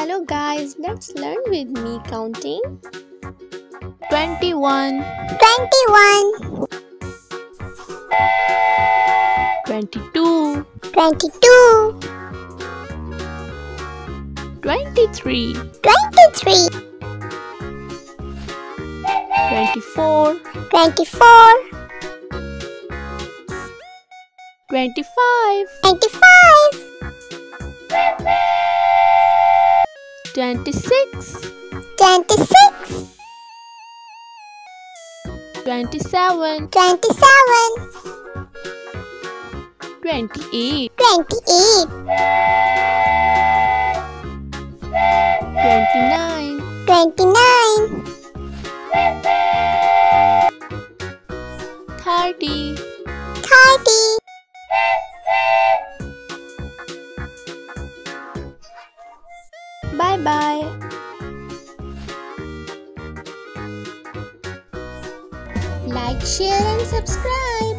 Hello guys, let's learn with me counting. 21 21 22 22 23 23 24 24 25 25 26 26 27 27 28 28 29 29 30 Bye bye. Like, share and subscribe.